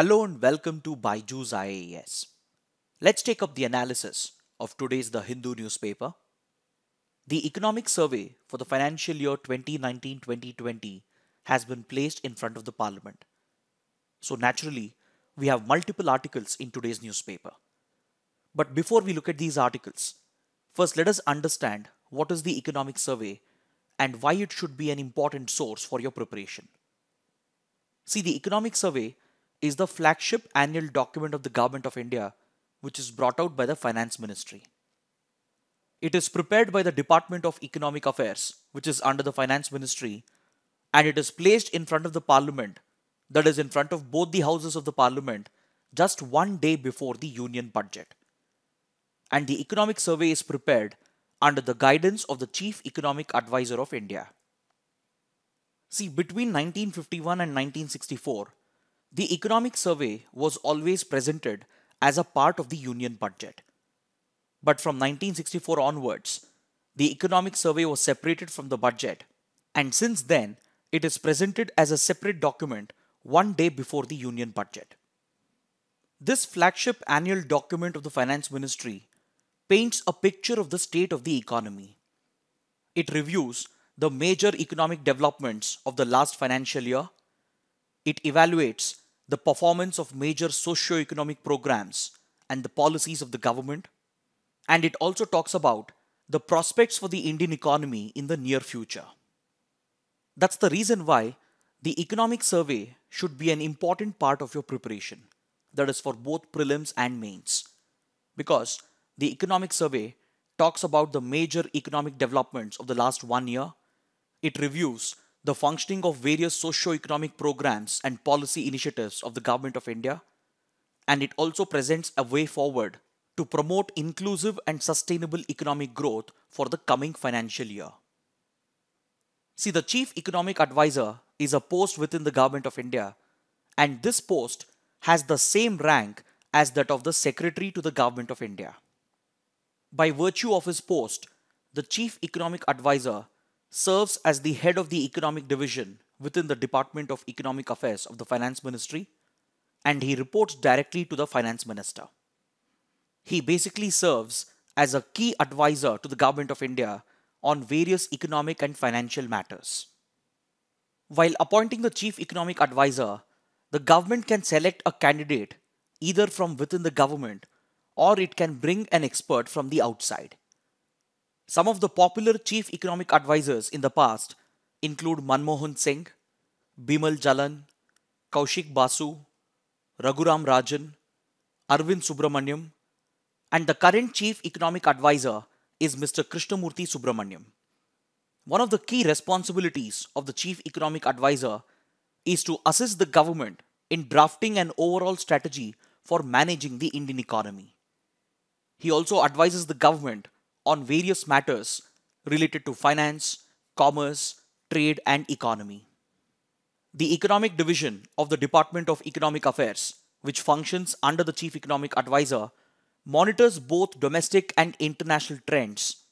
Hello and welcome to Byju's IAS. Let's take up the analysis of today's The Hindu newspaper. The economic survey for the financial year 2019-2020 has been placed in front of the parliament. So naturally, we have multiple articles in today's newspaper. But before we look at these articles, first let us understand what is the economic survey and why it should be an important source for your preparation. See, the economic survey is the flagship annual document of the Government of India, which is brought out by the Finance Ministry. It is prepared by the Department of Economic Affairs, which is under the Finance Ministry, and it is placed in front of the Parliament, that is, in front of both the houses of the Parliament, just one day before the Union budget. And the economic survey is prepared under the guidance of the Chief Economic Advisor of India. See, between 1951 and 1964, the economic survey was always presented as a part of the union budget. But from 1964 onwards, the economic survey was separated from the budget, and since then, it is presented as a separate document one day before the union budget. This flagship annual document of the Finance Ministry paints a picture of the state of the economy. It reviews the major economic developments of the last financial year. It evaluates the performance of major socio-economic programs and the policies of the government. And it also talks about the prospects for the Indian economy in the near future. That's the reason why the economic survey should be an important part of your preparation. That is for both prelims and mains. Because the economic survey talks about the major economic developments of the last one year. It reviews the functioning of various socio-economic programs and policy initiatives of the Government of India, and it also presents a way forward to promote inclusive and sustainable economic growth for the coming financial year. See, the Chief Economic Advisor is a post within the Government of India, and this post has the same rank as that of the Secretary to the Government of India. By virtue of his post, the Chief Economic Advisor serves as the head of the economic division within the Department of Economic Affairs of the Finance Ministry and he reports directly to the Finance Minister. He basically serves as a key advisor to the Government of India on various economic and financial matters. While appointing the Chief Economic Advisor, the government can select a candidate either from within the government or it can bring an expert from the outside. Some of the popular chief economic advisors in the past include Manmohan Singh, Bimal Jalan, Kaushik Basu, Raghuram Rajan, Arvind Subramanian, and the current chief economic advisor is Mr. Krishnamurthy Subramanian. One of the key responsibilities of the chief economic advisor is to assist the government in drafting an overall strategy for managing the Indian economy. He also advises the government on various matters related to finance, commerce, trade, and economy. The Economic Division of the Department of Economic Affairs, which functions under the Chief Economic Advisor, monitors both domestic and international trends,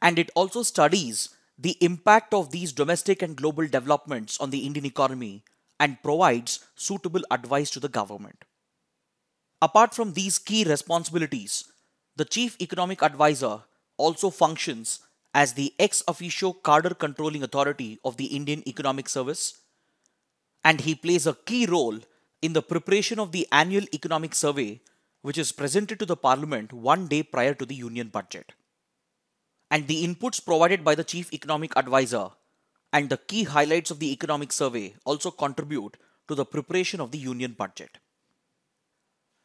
and it also studies the impact of these domestic and global developments on the Indian economy and provides suitable advice to the government. Apart from these key responsibilities, the Chief Economic Advisor also functions as the ex officio cadre controlling authority of the Indian Economic Service, and he plays a key role in the preparation of the annual economic survey, which is presented to the Parliament one day prior to the Union budget. And the inputs provided by the Chief Economic Advisor and the key highlights of the economic survey also contribute to the preparation of the Union budget.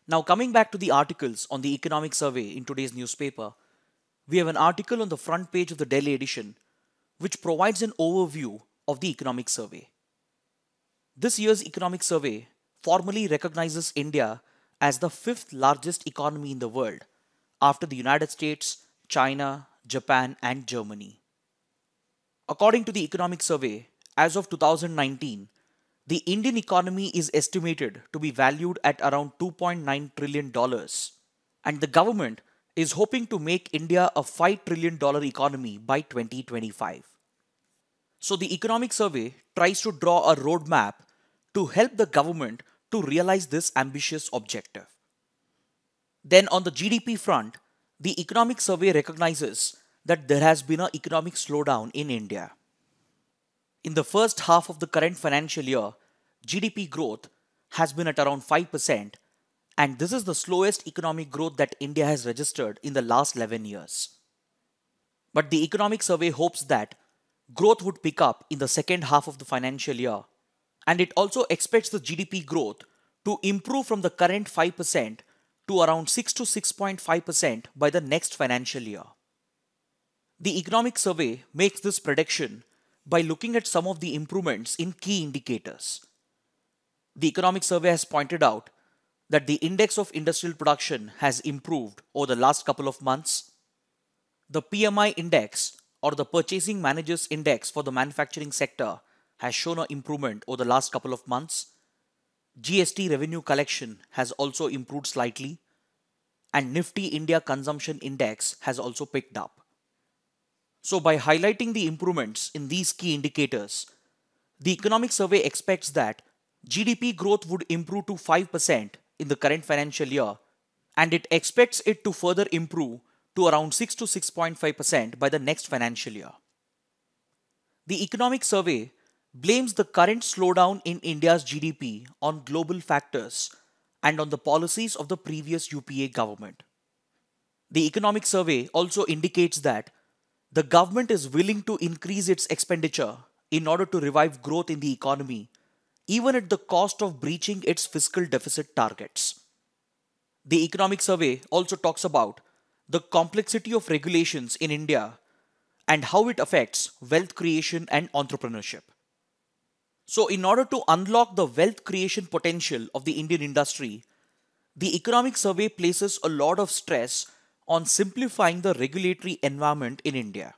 Now, coming back to the articles on the economic survey in today's newspaper, we have an article on the front page of the Delhi edition which provides an overview of the economic survey. This year's economic survey formally recognizes India as the fifth largest economy in the world after the United States, China, Japan, and Germany. According to the economic survey, as of 2019, the Indian economy is estimated to be valued at around $2.9 trillion, and the government is hoping to make India a $5 trillion economy by 2025. So, the economic survey tries to draw a roadmap to help the government to realize this ambitious objective. Then, on the GDP front, the economic survey recognizes that there has been an economic slowdown in India. In the first half of the current financial year, GDP growth has been at around 5%, and this is the slowest economic growth that India has registered in the last 11 years. But the economic survey hopes that growth would pick up in the second half of the financial year, and it also expects the GDP growth to improve from the current 5% to around 6 to 6.5% by the next financial year. The economic survey makes this prediction by looking at some of the improvements in key indicators. The economic survey has pointed out that the index of industrial production has improved over the last couple of months. The PMI index or the purchasing managers index for the manufacturing sector has shown an improvement over the last couple of months. GST revenue collection has also improved slightly and Nifty India consumption index has also picked up. So by highlighting the improvements in these key indicators, the economic survey expects that GDP growth would improve to 5% in the current financial year and it expects it to further improve to around 6 to 6.5% by the next financial year. The economic survey blames the current slowdown in India's GDP on global factors and on the policies of the previous UPA government. The economic survey also indicates that the government is willing to increase its expenditure in order to revive growth in the economy, even at the cost of breaching its fiscal deficit targets. The economic survey also talks about the complexity of regulations in India and how it affects wealth creation and entrepreneurship. So, in order to unlock the wealth creation potential of the Indian industry, the economic survey places a lot of stress on simplifying the regulatory environment in India.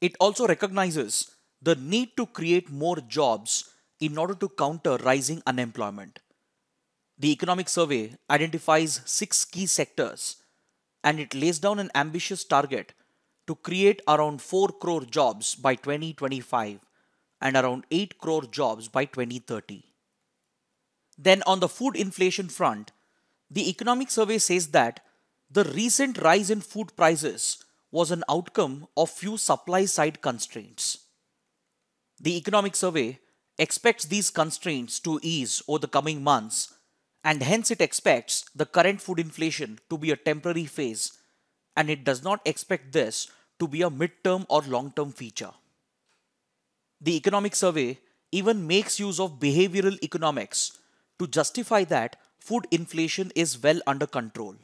It also recognizes the need to create more jobs in order to counter rising unemployment. The economic survey identifies six key sectors and it lays down an ambitious target to create around 4 crore jobs by 2025 and around 8 crore jobs by 2030. Then, on the food inflation front, the economic survey says that the recent rise in food prices was an outcome of few supply side constraints. The economic survey expects these constraints to ease over the coming months, and hence it expects the current food inflation to be a temporary phase, and it does not expect this to be a mid-term or long-term feature. The economic survey even makes use of behavioral economics to justify that food inflation is well under control.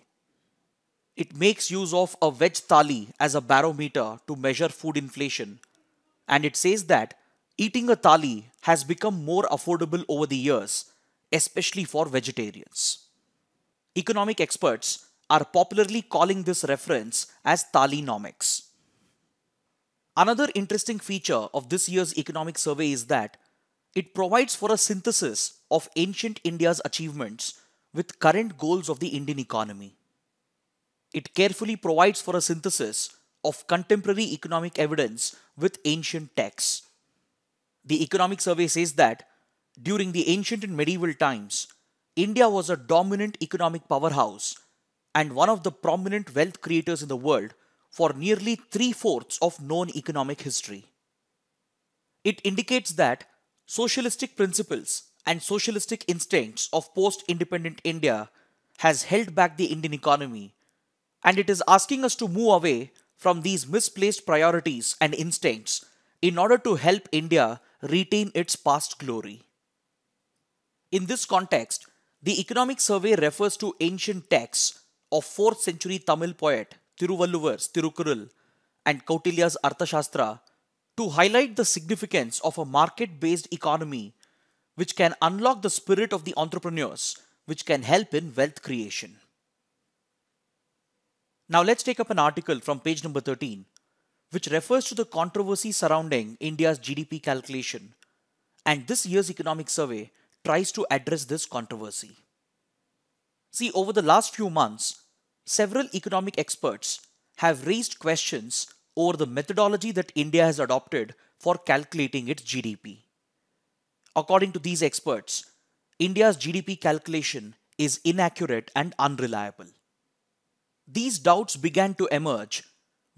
It makes use of a veg thali as a barometer to measure food inflation, and it says that eating a thali has become more affordable over the years, especially for vegetarians. Economic experts are popularly calling this reference as thalinomics. Another interesting feature of this year's economic survey is that it provides for a synthesis of ancient India's achievements with current goals of the Indian economy. It carefully provides for a synthesis of contemporary economic evidence with ancient texts. The economic survey says that during the ancient and medieval times, India was a dominant economic powerhouse and one of the prominent wealth creators in the world for nearly three fourths of known economic history. It indicates that socialistic principles and socialistic instincts of post independent India has held back the Indian economy, and it is asking us to move away from these misplaced priorities and instincts in order to help India retain its past glory. In this context, the economic survey refers to ancient texts of 4th century Tamil poet Thiruvalluvar's Thirukkural and Kautilya's Arthashastra to highlight the significance of a market based economy which can unlock the spirit of the entrepreneurs, which can help in wealth creation. Now let's take up an article from page number 13, which refers to the controversy surrounding India's GDP calculation. And this year's economic survey tries to address this controversy. See, over the last few months, several economic experts have raised questions over the methodology that India has adopted for calculating its GDP. According to these experts, India's GDP calculation is inaccurate and unreliable. These doubts began to emerge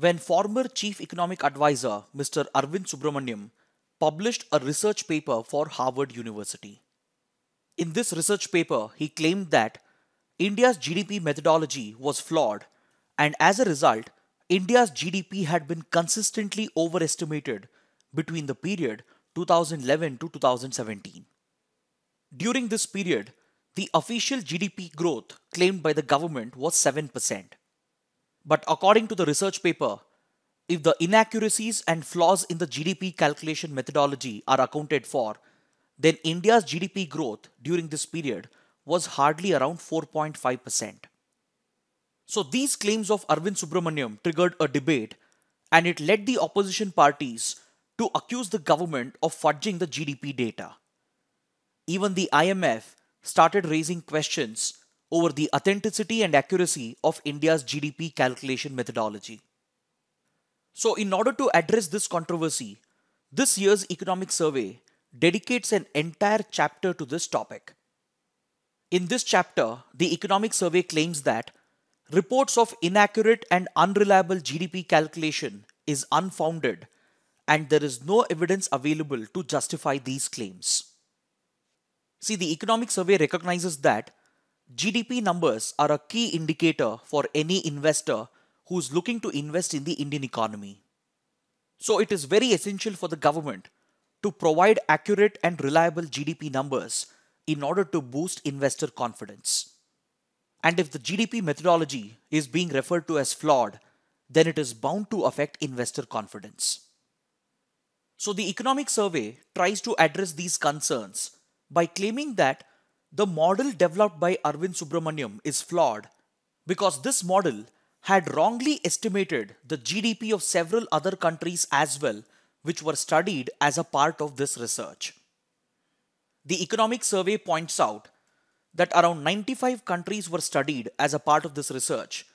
when former Chief Economic Advisor Mr. Arvind Subramanian published a research paper for Harvard University. In this research paper, he claimed that India's GDP methodology was flawed, and as a result, India's GDP had been consistently overestimated between the period 2011 to 2017. During this period, the official GDP growth claimed by the government was 7%. But according to the research paper, if the inaccuracies and flaws in the GDP calculation methodology are accounted for, then India's GDP growth during this period was hardly around 4.5%. So these claims of Arvind Subramanian triggered a debate and it led the opposition parties to accuse the government of fudging the GDP data. Even the IMF started raising questions over the authenticity and accuracy of India's GDP calculation methodology. So, in order to address this controversy, this year's economic survey dedicates an entire chapter to this topic. In this chapter, the economic survey claims that reports of inaccurate and unreliable GDP calculation is unfounded and there is no evidence available to justify these claims. See, the economic survey recognizes that GDP numbers are a key indicator for any investor who's looking to invest in the Indian economy. So it is very essential for the government to provide accurate and reliable GDP numbers in order to boost investor confidence. And if the GDP methodology is being referred to as flawed, then it is bound to affect investor confidence. So the economic survey tries to address these concerns by claiming that the model developed by Arvind Subramanian is flawed because this model had wrongly estimated the GDP of several other countries as well, which were studied as a part of this research. The economic survey points out that around 95 countries were studied as a part of this research,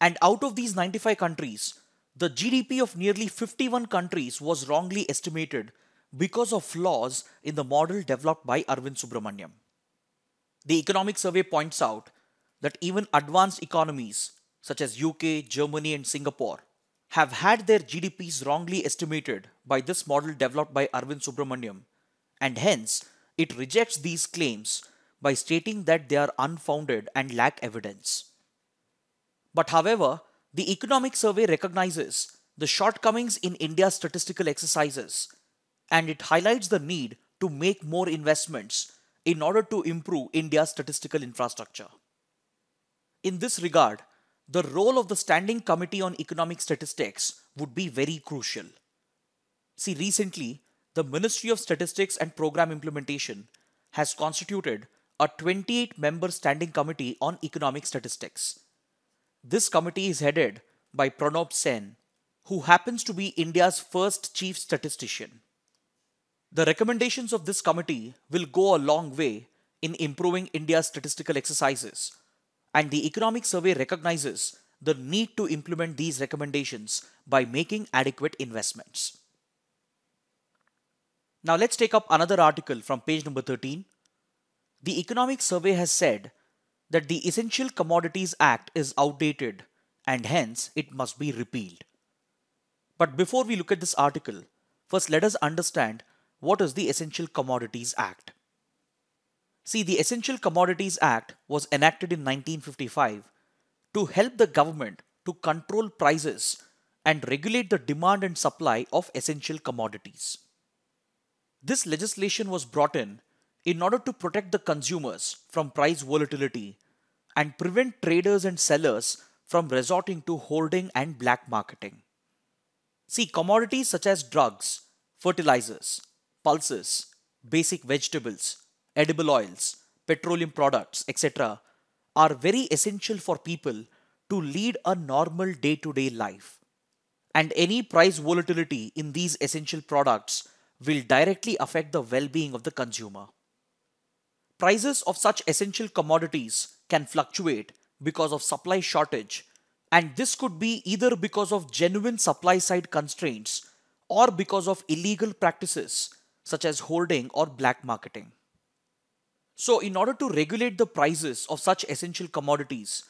and out of these 95 countries, the GDP of nearly 51 countries was wrongly estimated because of flaws in the model developed by Arvind Subramanian. The economic survey points out that even advanced economies such as UK, Germany, and Singapore have had their GDPs wrongly estimated by this model developed by Arvind Subramanian, and hence it rejects these claims by stating that they are unfounded and lack evidence. But however, the economic survey recognizes the shortcomings in India's statistical exercises and it highlights the need to make more investments in order to improve India's statistical infrastructure. In this regard, the role of the Standing Committee on Economic Statistics would be very crucial. See, recently, the Ministry of Statistics and Program Implementation has constituted a 28 member Standing Committee on Economic Statistics. This committee is headed by Pranab Sen, who happens to be India's first chief statistician. The recommendations of this committee will go a long way in improving India's statistical exercises, and the economic survey recognizes the need to implement these recommendations by making adequate investments. Now let's take up another article from page number 13. The economic survey has said that the Essential Commodities Act is outdated and hence it must be repealed. But before we look at this article, first let us understand what is the Essential Commodities Act? See, the Essential Commodities Act was enacted in 1955 to help the government to control prices and regulate the demand and supply of essential commodities. This legislation was brought in in order to protect the consumers from price volatility and prevent traders and sellers from resorting to holding and black marketing. See, commodities such as drugs, fertilizers, pulses, basic vegetables, edible oils, petroleum products, etc., are very essential for people to lead a normal day to day life. And any price volatility in these essential products will directly affect the well being of the consumer. Prices of such essential commodities can fluctuate because of supply shortage, and this could be either because of genuine supply side constraints or because of illegal practices such as holding or black marketing. So, in order to regulate the prices of such essential commodities,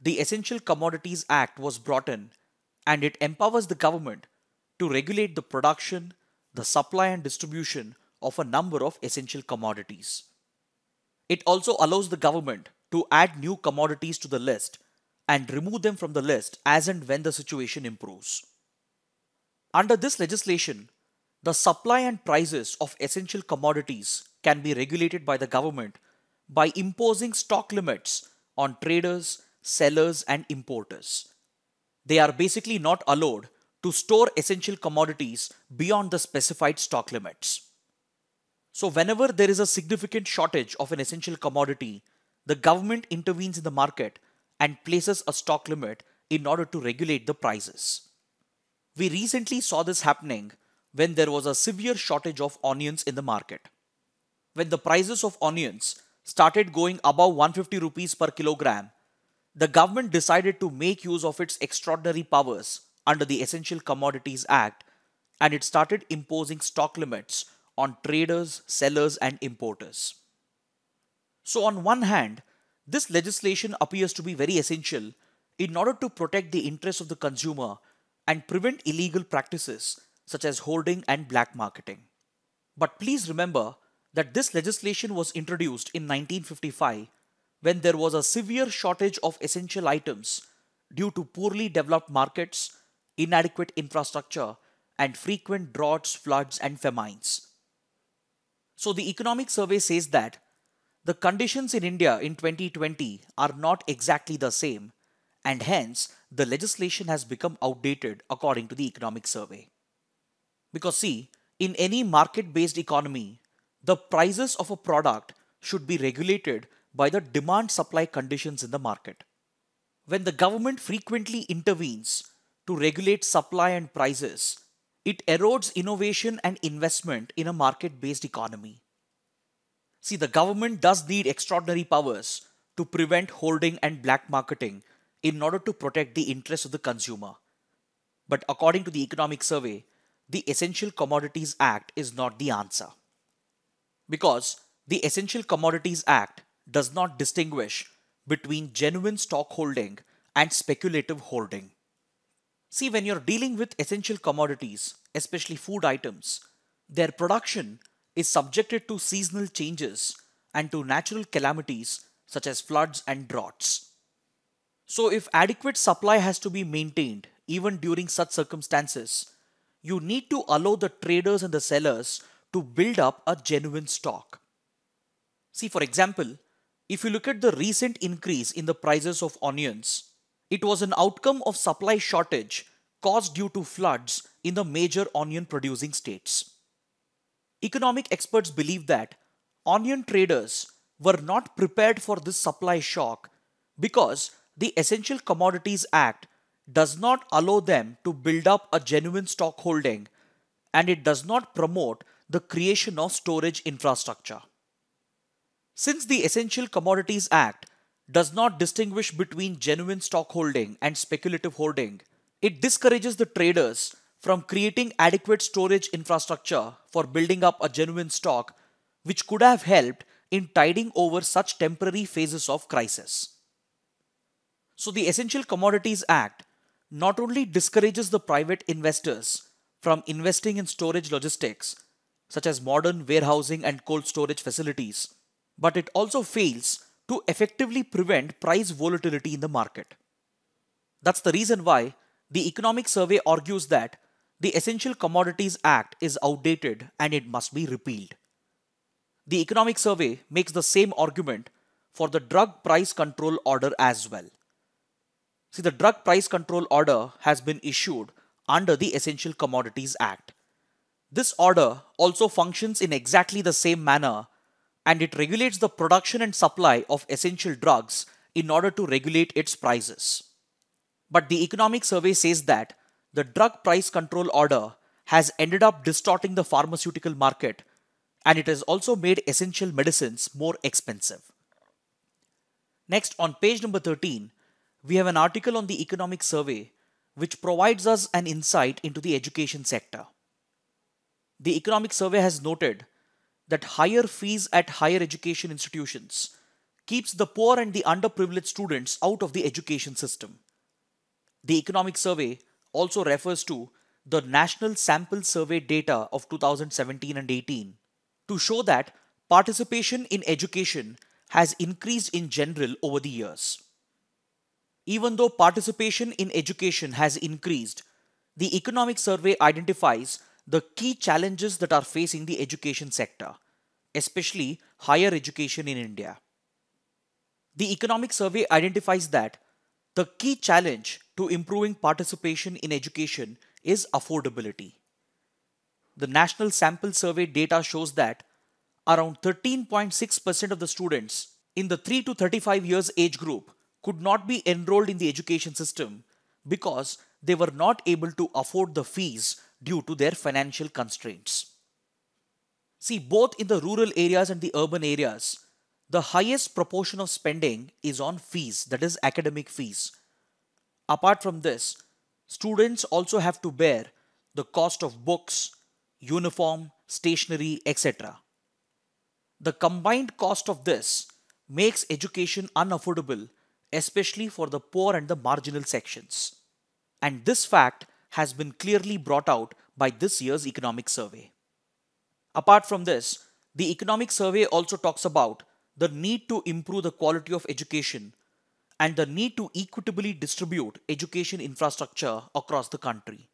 the Essential Commodities Act was brought in and it empowers the government to regulate the production, the supply and distribution of a number of essential commodities. It also allows the government to add new commodities to the list and remove them from the list as and when the situation improves. Under this legislation, the supply and prices of essential commodities can be regulated by the government by imposing stock limits on traders, sellers, and importers. They are basically not allowed to store essential commodities beyond the specified stock limits. So, whenever there is a significant shortage of an essential commodity, the government intervenes in the market and places a stock limit in order to regulate the prices. We recently saw this happening when there was a severe shortage of onions in the market. When the prices of onions started going above 150 rupees per kilogram, the government decided to make use of its extraordinary powers under the Essential Commodities Act and it started imposing stock limits on traders, sellers, and importers. So, on one hand, this legislation appears to be very essential in order to protect the interests of the consumer and prevent illegal practices such as hoarding and black marketing. But please remember that this legislation was introduced in 1955 when there was a severe shortage of essential items due to poorly developed markets, inadequate infrastructure, and frequent droughts, floods, and famines. So, the economic survey says that the conditions in India in 2020 are not exactly the same, and hence the legislation has become outdated according to the economic survey. Because, see, in any market based economy, the prices of a product should be regulated by the demand supply conditions in the market. When the government frequently intervenes to regulate supply and prices, it erodes innovation and investment in a market based economy. See, the government does need extraordinary powers to prevent hoarding and black marketing in order to protect the interests of the consumer. But according to the economic survey, the Essential Commodities Act is not the answer. Because the Essential Commodities Act does not distinguish between genuine stock holding and speculative holding. See, when you're dealing with essential commodities, especially food items, their production is subjected to seasonal changes and to natural calamities such as floods and droughts. So, if adequate supply has to be maintained even during such circumstances, you need to allow the traders and the sellers to build up a genuine stock. See, for example, if you look at the recent increase in the prices of onions, it was an outcome of supply shortage caused due to floods in the major onion producing states. Economic experts believe that onion traders were not prepared for this supply shock because the Essential Commodities Act does not allow them to build up a genuine stock holding and it does not promote the creation of storage infrastructure. Since the Essential Commodities Act does not distinguish between genuine stock holding and speculative holding, it discourages the traders from creating adequate storage infrastructure for building up a genuine stock, which could have helped in tiding over such temporary phases of crisis. So, the Essential Commodities Act not only discourages the private investors from investing in storage logistics, such as modern warehousing and cold storage facilities, but it also fails to effectively prevent price volatility in the market. That's the reason why the Economic Survey argues that the Essential Commodities Act is outdated and it must be repealed. The Economic Survey makes the same argument for the Drug Price Control Order as well. See, the Drug Price Control Order has been issued under the Essential Commodities Act. This order also functions in exactly the same manner and it regulates the production and supply of essential drugs in order to regulate its prices. But the economic survey says that the drug price control order has ended up distorting the pharmaceutical market and it has also made essential medicines more expensive. Next, on page number 13, we have an article on the economic survey which provides us an insight into the education sector. The economic survey has noted that higher fees at higher education institutions keeps the poor and the underprivileged students out of the education system. The economic survey also refers to the National Sample Survey data of 2017 and 18 to show that participation in education has increased in general over the years. Even though participation in education has increased, the economic survey identifies the key challenges that are facing the education sector, especially higher education in India. The economic survey identifies that the key challenge to improving participation in education is affordability. The National Sample Survey data shows that around 13.6% of the students in the 3 to 35 years age group could not be enrolled in the education system because they were not able to afford the fees due to their financial constraints. See, both in the rural areas and the urban areas, the highest proportion of spending is on fees, that is, academic fees. Apart from this, students also have to bear the cost of books, uniform, stationery, etc. The combined cost of this makes education unaffordable, especially for the poor and the marginal sections. And this fact has been clearly brought out by this year's economic survey. Apart from this, the economic survey also talks about the need to improve the quality of education and the need to equitably distribute education infrastructure across the country.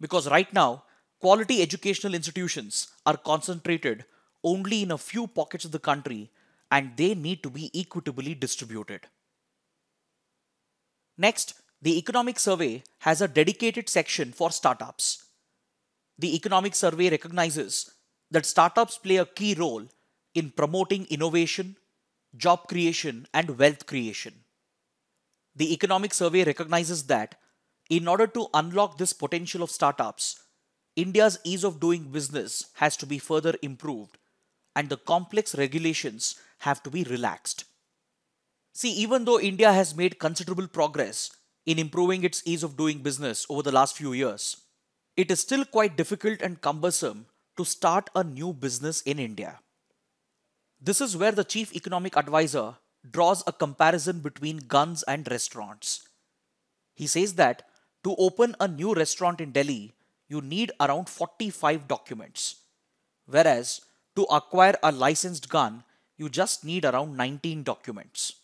Because right now, quality educational institutions are concentrated only in a few pockets of the country and they need to be equitably distributed. Next, the Economic Survey has a dedicated section for startups. The Economic Survey recognizes that startups play a key role in promoting innovation, job creation, and wealth creation. The Economic Survey recognizes that in order to unlock this potential of startups, India's ease of doing business has to be further improved and the complex regulations have to be relaxed. See, even though India has made considerable progress in improving its ease of doing business over the last few years, it is still quite difficult and cumbersome to start a new business in India. This is where the chief economic advisor draws a comparison between guns and restaurants. He says that to open a new restaurant in Delhi, you need around 45 documents, whereas to acquire a licensed gun, you just need around 19 documents.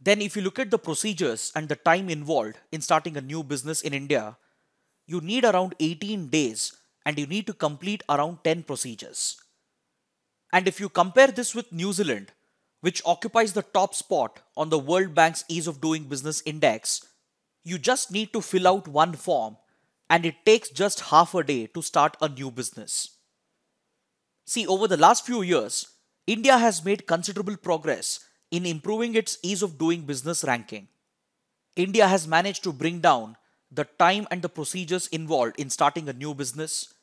Then, if you look at the procedures and the time involved in starting a new business in India, you need around 18 days and you need to complete around 10 procedures. And if you compare this with New Zealand, which occupies the top spot on the World Bank's Ease of Doing Business Index, you just need to fill out one form and it takes just half a day to start a new business. See, over the last few years, India has made considerable progress in improving its ease of doing business ranking. India has managed to bring down the time and the procedures involved in starting a new business.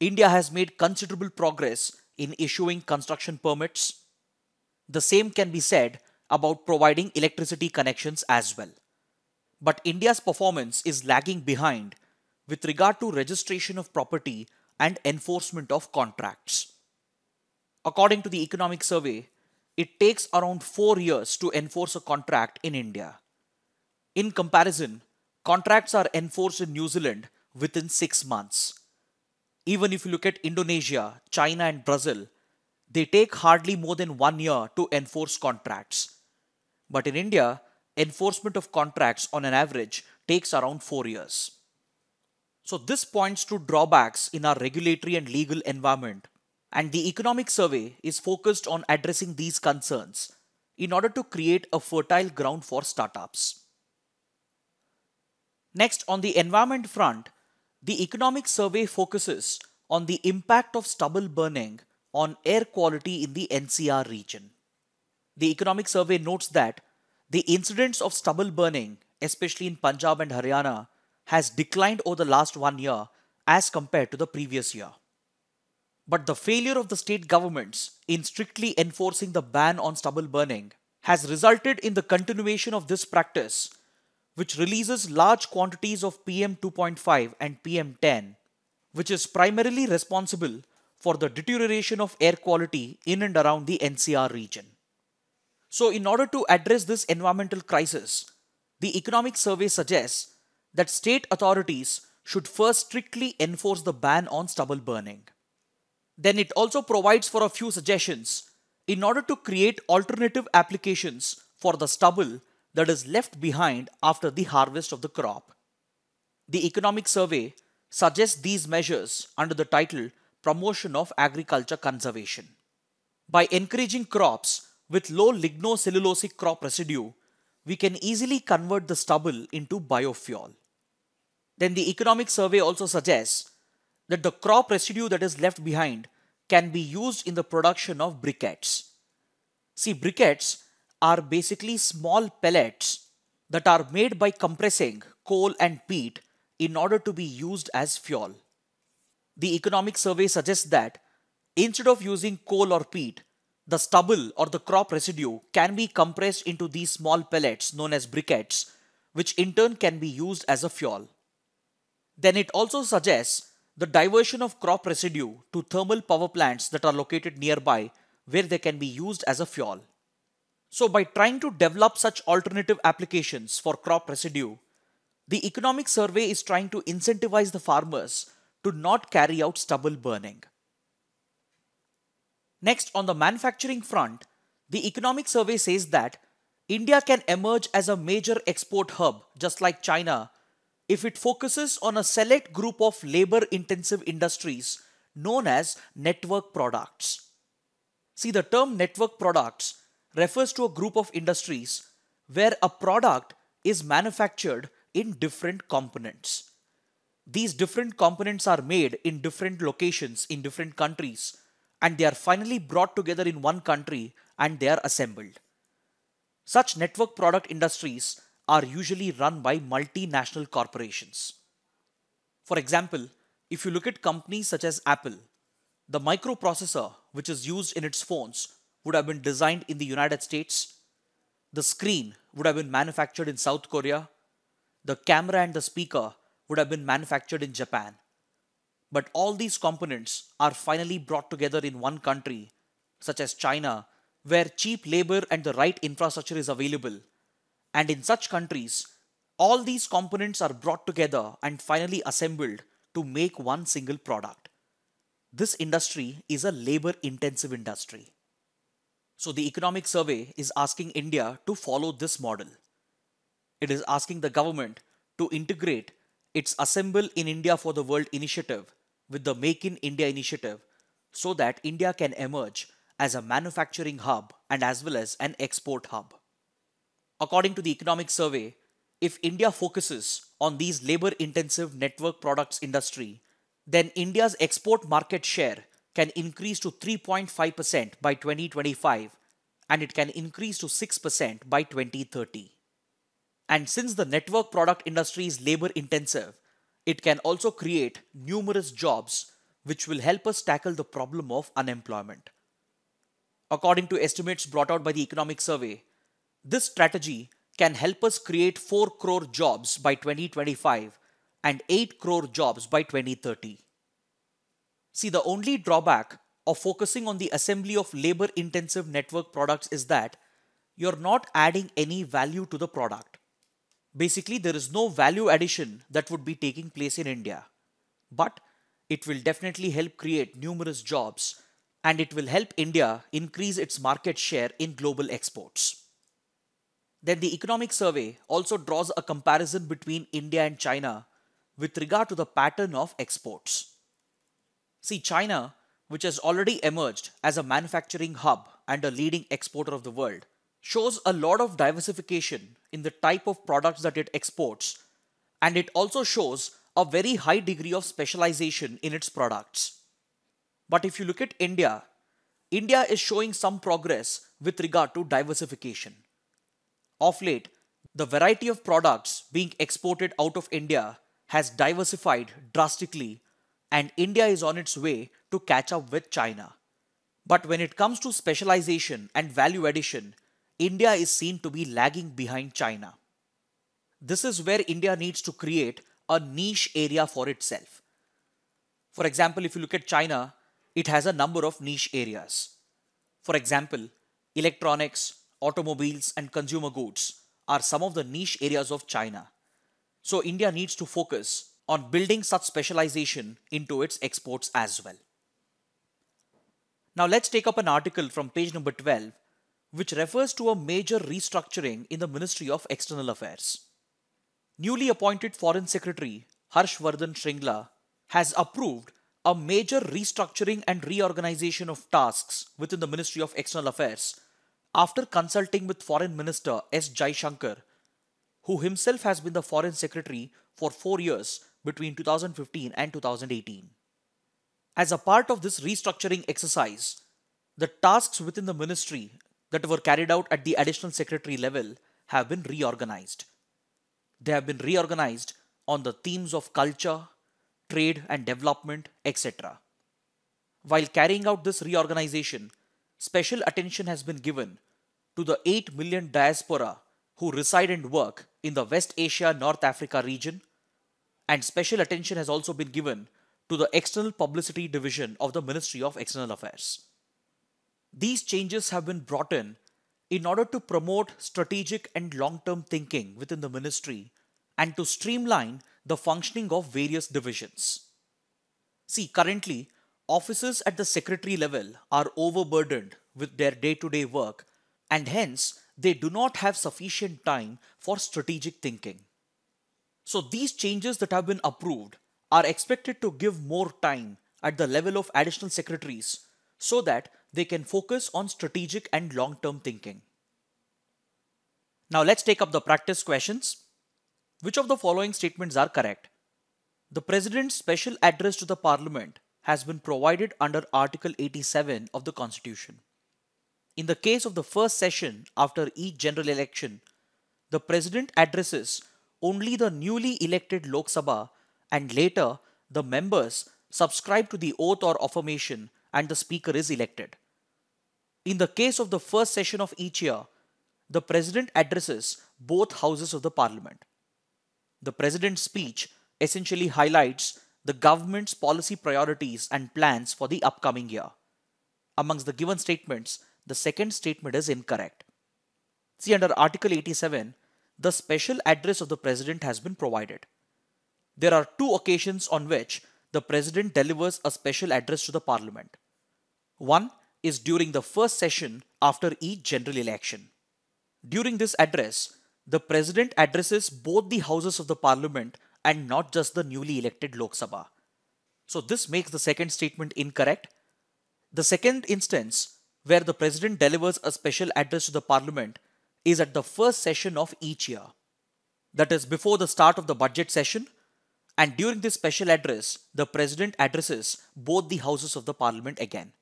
India has made considerable progress in issuing construction permits. The same can be said about providing electricity connections as well. But India's performance is lagging behind with regard to registration of property and enforcement of contracts. According to the Economic Survey, it takes around four years to enforce a contract in India. In comparison, contracts are enforced in New Zealand within six months. Even if you look at Indonesia, China, and Brazil, they take hardly more than one year to enforce contracts. But in India, enforcement of contracts on an average takes around four years. So, this points to drawbacks in our regulatory and legal environment, and the economic survey is focused on addressing these concerns in order to create a fertile ground for startups. Next, on the environment front, the economic survey focuses on the impact of stubble burning on air quality in the NCR region. The economic survey notes that the incidence of stubble burning, especially in Punjab and Haryana, has declined over the last one year as compared to the previous year. But the failure of the state governments in strictly enforcing the ban on stubble burning has resulted in the continuation of this practice, which releases large quantities of PM 2.5 and PM 10, which is primarily responsible for the deterioration of air quality in and around the NCR region. So, in order to address this environmental crisis, the economic survey suggests that state authorities should first strictly enforce the ban on stubble burning. Then it also provides for a few suggestions in order to create alternative applications for the stubble that is left behind after the harvest of the crop. The economic survey suggests these measures under the title Promotion of Agriculture Conservation. By encouraging crops with low lignocellulosic crop residue, we can easily convert the stubble into biofuel. Then the economic survey also suggests that the crop residue that is left behind can be used in the production of briquettes. See, briquettes are basically small pellets that are made by compressing coal and peat in order to be used as fuel. The economic survey suggests that instead of using coal or peat, the stubble or the crop residue can be compressed into these small pellets known as briquettes, which in turn can be used as a fuel. Then it also suggests the diversion of crop residue to thermal power plants that are located nearby where they can be used as a fuel. So, by trying to develop such alternative applications for crop residue, the economic survey is trying to incentivize the farmers to not carry out stubble burning. Next, on the manufacturing front, the economic survey says that India can emerge as a major export hub, just like China, if it focuses on a select group of labor intensive industries known as network products. See, the term network products refers to a group of industries where a product is manufactured in different components. These different components are made in different locations in different countries and they are finally brought together in one country and they are assembled. Such network product industries are usually run by multinational corporations. For example, if you look at companies such as Apple, the microprocessor which is used in its phones would have been designed in the United States, the screen would have been manufactured in South Korea, the camera and the speaker would have been manufactured in Japan, but all these components are finally brought together in one country, such as China, where cheap labor and the right infrastructure is available. And in such countries, all these components are brought together and finally assembled to make one single product. This industry is a labor intensive industry. So the economic survey is asking India to follow this model. It is asking the government to integrate its Assemble in India for the World initiative with the Make in India initiative so that India can emerge as a manufacturing hub and as well as an export hub. According to the economic survey, if India focuses on these labor intensive network products industry, then India's export market share can increase to 3.5% by 2025 and it can increase to 6% by 2030. And since the network product industry is labor intensive, it can also create numerous jobs which will help us tackle the problem of unemployment. According to estimates brought out by the Economic Survey, this strategy can help us create 4 crore jobs by 2025 and 8 crore jobs by 2030. See, the only drawback of focusing on the assembly of labor intensive network products is that you're not adding any value to the product. Basically, there is no value addition that would be taking place in India. But it will definitely help create numerous jobs and it will help India increase its market share in global exports. Then the economic survey also draws a comparison between India and China with regard to the pattern of exports. See, China, which has already emerged as a manufacturing hub and a leading exporter of the world, shows a lot of diversification in the type of products that it exports, and it also shows a very high degree of specialization in its products. But if you look at India, India is showing some progress with regard to diversification. Of late, the variety of products being exported out of India has diversified drastically, and India is on its way to catch up with China. But when it comes to specialization and value addition, India is seen to be lagging behind China. This is where India needs to create a niche area for itself. For example, if you look at China, it has a number of niche areas. For example, electronics, automobiles, and consumer goods are some of the niche areas of China. So, India needs to focus on building such specialization into its exports as well. Now, let's take up an article from page number 12, which refers to a major restructuring in the Ministry of External Affairs. Newly appointed Foreign Secretary Harshvardhan Shringla has approved a major restructuring and reorganization of tasks within the Ministry of External Affairs after consulting with Foreign Minister S. Jaishankar, who himself has been the Foreign Secretary for four years between 2015 and 2018. As a part of this restructuring exercise, the tasks within the ministry that were carried out at the additional secretary level have been reorganized. They have been reorganized on the themes of culture, trade and development, etc. While carrying out this reorganization, special attention has been given to the 8 million diaspora who reside and work in the West Asia North Africa region, and special attention has also been given to the External Publicity Division of the Ministry of External Affairs. These changes have been brought in in order to promote strategic and long term thinking within the ministry and to streamline the functioning of various divisions. See, currently, officers at the secretary level are overburdened with their day to day work and hence they do not have sufficient time for strategic thinking. So, these changes that have been approved are expected to give more time at the level of additional secretaries so that they can focus on strategic and long term thinking. Now, let's take up the practice questions. Which of the following statements are correct? The President's special address to the Parliament has been provided under Article 87 of the Constitution. In the case of the first session after each general election, the President addresses only the newly elected Lok Sabha and later the members subscribe to the oath or affirmation and the Speaker is elected. In the case of the first session of each year, the President addresses both houses of the Parliament. The President's speech essentially highlights the government's policy priorities and plans for the upcoming year. Amongst the given statements, the second statement is incorrect. See, under Article 87, the special address of the President has been provided. There are two occasions on which the President delivers a special address to the Parliament. One is during the first session after each general election. During this address, the President addresses both the houses of the Parliament and not just the newly elected Lok Sabha. So this makes the second statement incorrect. The second instance where the President delivers a special address to the Parliament is at the first session of each year. That is before the start of the budget session and during this special address, the President addresses both the houses of the Parliament again.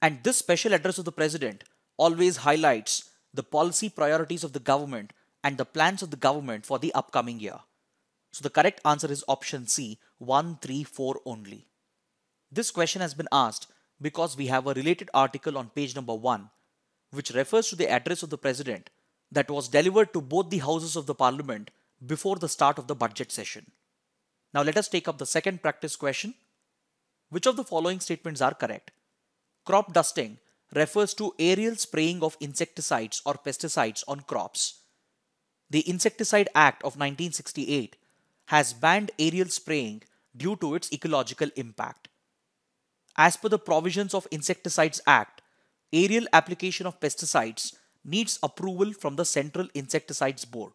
And this special address of the President always highlights the policy priorities of the government and the plans of the government for the upcoming year. So the correct answer is option C, 1, 3, 4 only. This question has been asked because we have a related article on page number 1 which refers to the address of the president that was delivered to both the houses of the parliament before the start of the budget session. Now let us take up the second practice question. Which of the following statements are correct? Crop dusting refers to aerial spraying of insecticides or pesticides on crops. The Insecticide Act of 1968 has banned aerial spraying due to its ecological impact. As per the provisions of Insecticides Act, aerial application of pesticides needs approval from the Central Insecticides Board.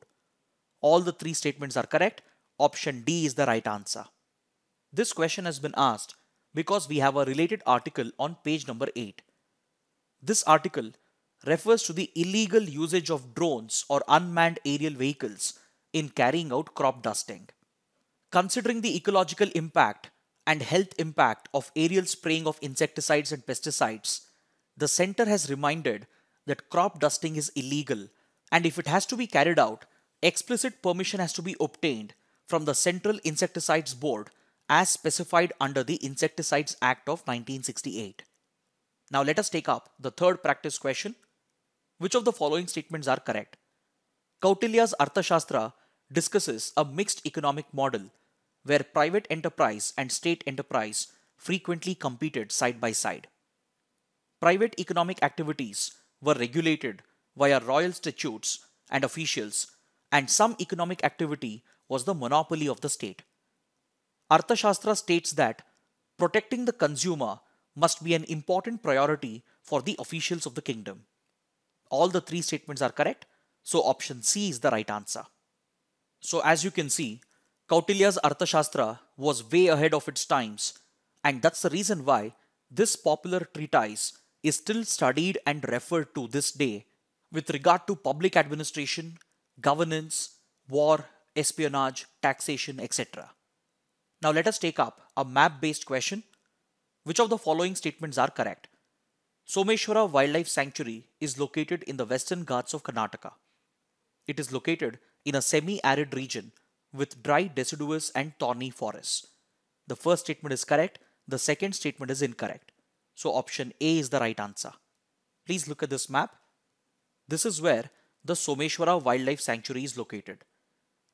All the three statements are correct. Option D is the right answer. This question has been asked because we have a related article on page number 8. This article refers to the illegal usage of drones or unmanned aerial vehicles in carrying out crop dusting. Considering the ecological impact and health impact of aerial spraying of insecticides and pesticides, the center has reminded that crop dusting is illegal and if it has to be carried out, explicit permission has to be obtained from the Central Insecticides Board as specified under the Insecticides Act of 1968. Now let us take up the third practice question. Which of the following statements are correct? Kautilya's Arthashastra discusses a mixed economic model where private enterprise and state enterprise frequently competed side by side. Private economic activities were regulated via royal statutes and officials, and some economic activity was the monopoly of the state. Arthashastra states that protecting the consumer must be an important priority for the officials of the kingdom. All the three statements are correct, so option C is the right answer. So as you can see, Kautilya's Arthashastra was way ahead of its times, and that's the reason why this popular treatise is still studied and referred to this day with regard to public administration, governance, war, espionage, taxation, etc. Now let us take up a map based question. Which of the following statements are correct? Someshwara Wildlife Sanctuary is located in the western Ghats of Karnataka. It is located in a semi arid region with dry deciduous and thorny forests. The first statement is correct, the second statement is incorrect. So option A is the right answer. Please look at this map. This is where the Someshwara Wildlife Sanctuary is located.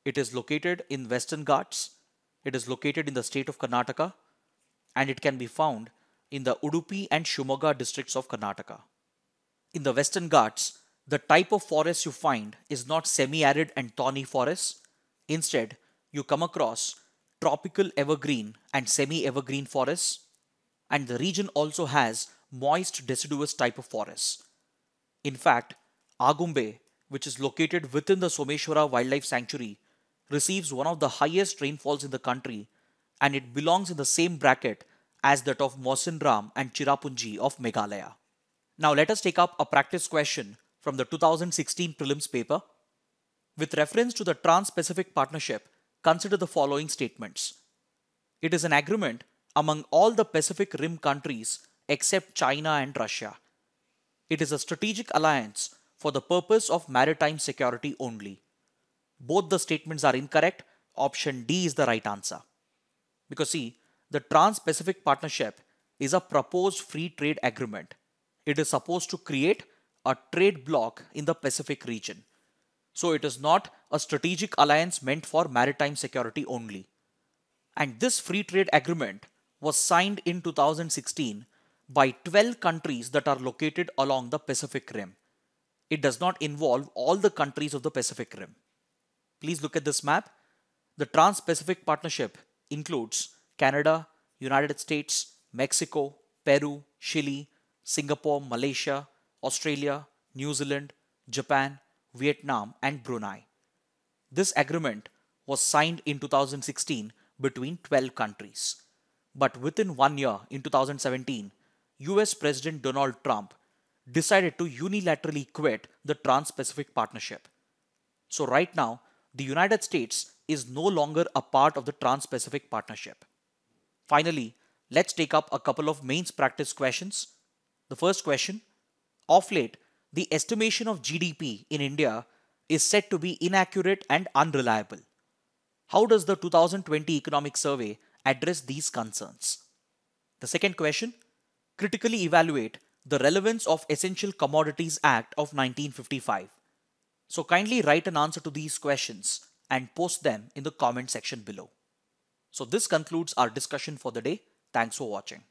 It is located in Western Ghats. It is located in the state of Karnataka and it can be found in the Udupi and Shimoga districts of Karnataka. In the Western Ghats, the type of forest you find is not semi arid and thorny forests. Instead, you come across tropical evergreen and semi evergreen forests, and the region also has moist deciduous type of forests. In fact, Agumbe, which is located within the Someshwara Wildlife Sanctuary, receives one of the highest rainfalls in the country and it belongs in the same bracket as that of Mawsynram and Cherrapunji of Meghalaya. Now let us take up a practice question from the 2016 prelims paper. With reference to the Trans-Pacific Partnership, consider the following statements. It is an agreement among all the Pacific Rim countries except China and Russia. It is a strategic alliance for the purpose of maritime security only. Both the statements are incorrect. Option D is the right answer. Because see, the Trans-Pacific Partnership is a proposed free trade agreement. It is supposed to create a trade bloc in the Pacific region. So it is not a strategic alliance meant for maritime security only. And this free trade agreement was signed in 2016 by 12 countries that are located along the Pacific Rim it does not involve all the countries of the Pacific Rim. Please look at this map. The Trans Pacific Partnership includes Canada, United States, Mexico, Peru, Chile, Singapore, Malaysia, Australia, New Zealand, Japan, Vietnam, and Brunei. This agreement was signed in 2016 between 12 countries. But within one year, in 2017, US President Donald Trump decided to unilaterally quit the Trans Pacific Partnership. So, right now, the United States is no longer a part of the Trans Pacific Partnership. Finally, let's take up a couple of mains practice questions. The first question Of late, the estimation of GDP in India is said to be inaccurate and unreliable. How does the 2020 Economic Survey address these concerns? The second question Critically evaluate the relevance of Essential Commodities Act of 1955. So kindly write an answer to these questions and post them in the comment section below. So this concludes our discussion for the day. Thanks for watching.